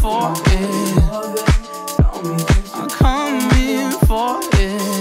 for it. I'm coming for it.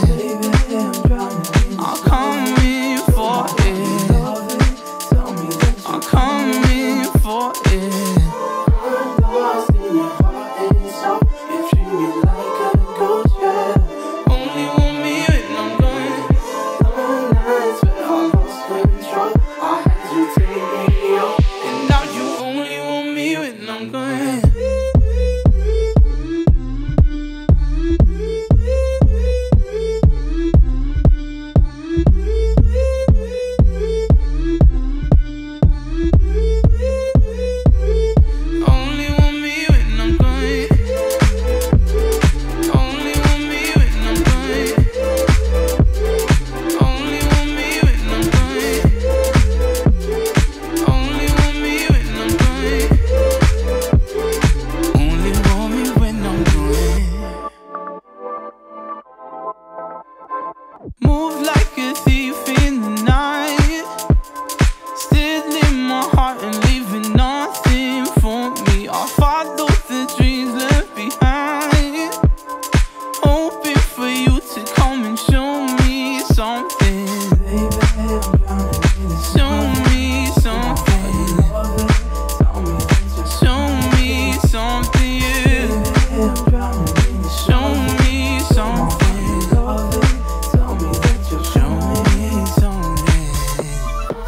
Move like a thief in the night, stealing my heart and leaving nothing for me. I follow the dreams left behind, hoping for you to come and show me something.